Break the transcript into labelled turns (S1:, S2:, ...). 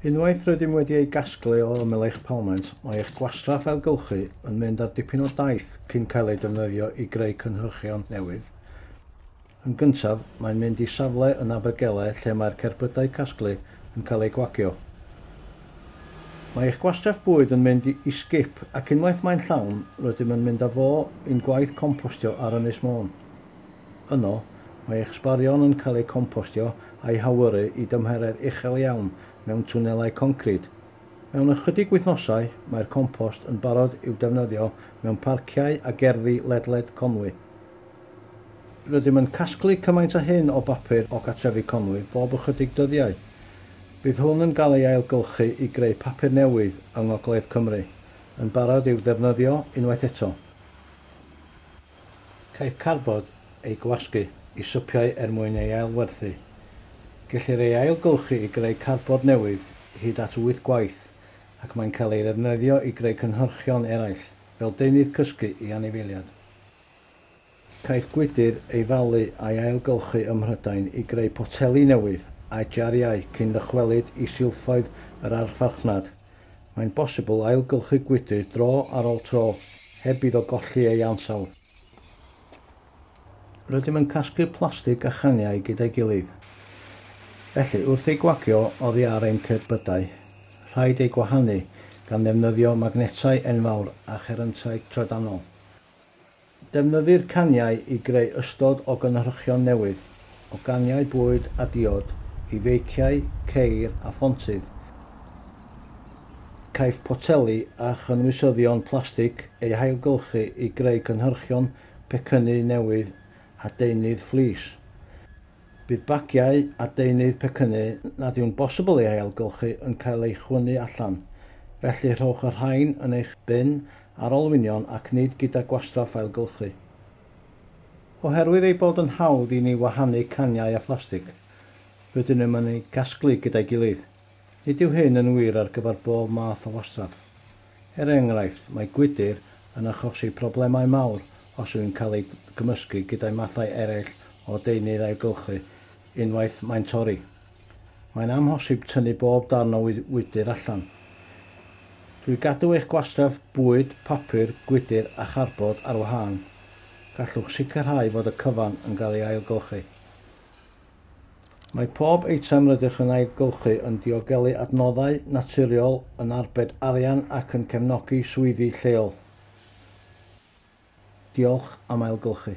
S1: Unwaith rydym wedi ei gasglu o ymyl eich palmant, mae eich gwastraff ailgylchu yn mynd ar dipyn o daith cyn cael ei defnyddio i greu cynhyrchion newydd. Yn gyntaf, mae'n mynd i safle yn Abergele lle mae'r cerbydau casglu yn cael ei gwagio. Mae eich gwastraff bwyd yn mynd i sgip ac unwaith mae'n llawn, rydym yn mynd â fo i'n gwaith compostio ar Ynys Môn. Yno, Mae ecsbarion yn cael eu compostio a'i hawyru i dymheredd uchel iawn mewn twnelau concrid. Mewn ychydig wythnosau, mae'r compost yn barod i'w defnyddio mewn parciau a gerddi ledled Conwy. Rydym yn casglu cymaint a hyn o bapur o gatrefi Conwy bob ychydig dyddiau. Bydd hwn yn gael ei ailgylchu i greu papur newydd yng Ngogledd Cymru, yn barod i'w ddefnyddio unwaith eto. Caiff carbod ei gwasgu i sypiau er mwyn ei ailwerthu. Gellir ei ailgylchu i greu carbod newydd hyd at wyth gwaith ac mae'n cael ei ddefnyddio i greu cynhyrchion eraill, fel deunydd cysgu i anifeiliad. Caiff gwydr ei falu a'i ailgylchu ym Mhrydain i greu poteli newydd a jariau cyn ddychwelyd i silffoedd yr arfarchnad. Mae'n bosibl ailgylchu gwydr dro ar ôl tro heb iddo golli ei ansawdd rydym yn casglu plastig a chaniau gyda'i gilydd. Felly, wrth ei gwagio oddi ar ein cerbydau, rhaid ei gwahanu gan ddefnyddio magnetau enfawr a cheryntau trydanol. Defnyddir caniau i greu ystod o gynhyrchion newydd, o ganiau bwyd a diod, i feiciau, ceir a ffontydd. Caiff poteli a chynwysyddion plastig eu hailgylchu i greu cynhyrchion pecynnu newydd a deunydd fflis. Bydd bagiau a deunydd pecynnu nad yw'n bosibl ei ailgylchu yn cael ei chwynu allan, felly rhowch yr rhain yn eich bin ar olwynion ac nid gyda gwastraff ailgylchu. Oherwydd ei bod yn hawdd i ni wahanu caniau a phlastig, rydyn nhw'n mynd ei gasglu gyda'i gilydd. Nid yw hyn yn wir ar gyfer bob math o wastraff. Er enghraifft, mae gwydr yn achosi problemau mawr os yw'n cael ei gymysgu gyda'i mathau eraill o deunydd ailgylchu unwaith mae'n torri. Mae'n amhosib tynnu bob darn o wydyr allan. Drwy gadw eich gwastraff bwyd, papur, gwydyr a charbod ar wahân, gallwch sicrhau fod y cyfan yn cael ei ailgylchu. Mae pob eitem rydych yn ailgylchu yn diogelu adnoddau naturiol yn arbed arian ac yn cefnogi swyddi lleol. Diolch am ailgylchu.